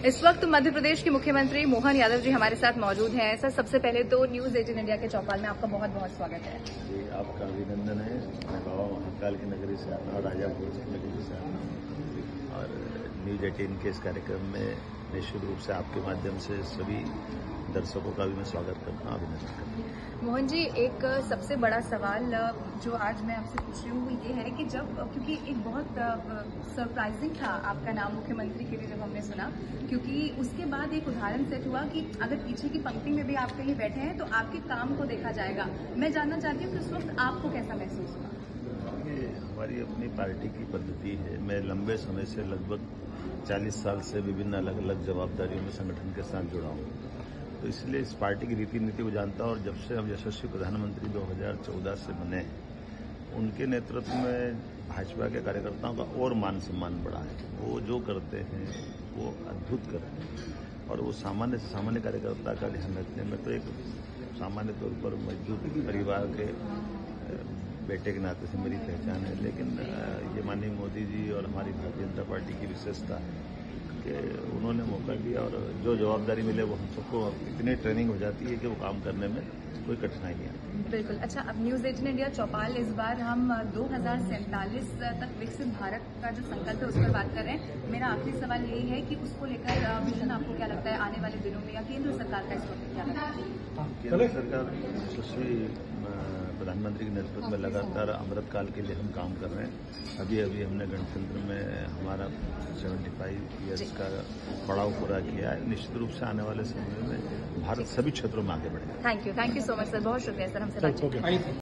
इस वक्त मध्य प्रदेश के मुख्यमंत्री मोहन यादव जी हमारे साथ मौजूद हैं। सर, सबसे पहले तो न्यूज़ एटीन इंडिया के चौपाल में आपका बहुत बहुत स्वागत है। जी, आपका अभिनंदन है। मैं बाबा महाकाल की नगरी से आना हूँ, राजापुर की नगरी से आना और न्यूज़ एटीन के इस कार्यक्रम में निश्चित रूप से आपके माध्यम से सभी दर्शकों का भी मैं स्वागत करता हूँ, अभिनंदन करता मोहन जी, एक सबसे बड़ा सवाल जो आज मैं आपसे पूछ रही हूँ वो ये है कि जब क्योंकि एक बहुत सरप्राइजिंग था आपका नाम मुख्यमंत्री के लिए जब हमने सुना, क्योंकि उसके बाद एक उदाहरण सेट हुआ कि अगर पीछे की पंक्ति में भी आप कहीं बैठे हैं तो आपके काम को देखा जाएगा। मैं जानना चाहती हूँ कि उस वक्त आपको कैसा महसूस हुआ? हमारी अपनी पार्टी की पद्धति है। मैं लंबे समय से, लगभग 40 साल से विभिन्न अलग अलग जवाबदारियों में संगठन के साथ जुड़ा हूँ। तो इसलिए इस पार्टी की रीति नीति को जानता हूँ और जब से हम यशस्वी प्रधानमंत्री 2014 से बने हैं, उनके नेतृत्व में भाजपा के कार्यकर्ताओं का और मान सम्मान बढ़ा है। वो जो करते हैं, वो अद्भुत करते हैं। और वो सामान्य से सामान्य कार्यकर्ता का ध्यान रखने में तो एक सामान्य तौर पर मजदूर परिवार के बेटे के नाते से मेरी पहचान है लेकिन ये माननीय मोदी जी और हमारी भारतीय जनता पार्टी की विशेषता है कि उन्होंने मौका दिया और जो जवाबदारी मिले वो हम सबको इतनी ट्रेनिंग हो जाती है कि वो काम करने में कोई कठिनाई नहीं आती। बिल्कुल। अच्छा अब न्यूज़ एटीन इंडिया चौपाल इस बार हम दो तक विकसित भारत का जो संकल्प है उस पर बात कर रहे हैं। मेरा आखिरी सवाल यही है कि उसको लेकर मिशन आपको क्या लगता है आने वाले दिनों में या केंद्र सरकार का इस वक्त क्या लगता है? केंद्र सरकार यशस्वी प्रधानमंत्री के नेतृत्व में लगातार अमृत काल के लिए हम काम कर रहे हैं। अभी अभी हमने गणतंत्र में हमारा 75 फाइव ईयर्स का पड़ाव पूरा किया है। निश्चित रूप से आने वाले समय में भारत सभी क्षेत्रों में आगे बढ़ेगा। Thank you thank you so much sir बहुत शुक्रिया सर हमसे बात